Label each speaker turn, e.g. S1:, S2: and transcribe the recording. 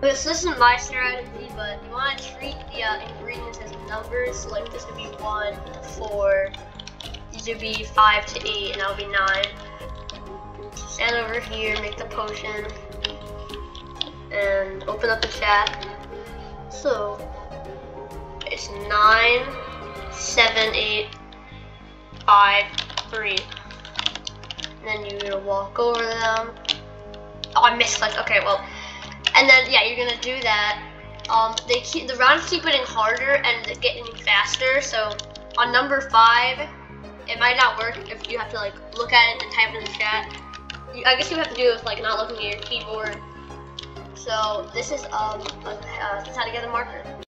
S1: This isn't my strategy, but you want to treat the uh, ingredients as numbers. So like this would be one, four. These would be five to eight, and that would be nine. Stand over here, make the potion, and open up the chat. So it's nine, seven, eight, five, three. And then you're gonna walk over them. Oh, I missed like okay, well, and then yeah, you're gonna do that. Um, they keep the rounds keep getting harder and getting faster. So on number five, it might not work if you have to like look at it and type it in the chat. You, I guess you have to do it with like not looking at your keyboard. So this is um a, to get together marker.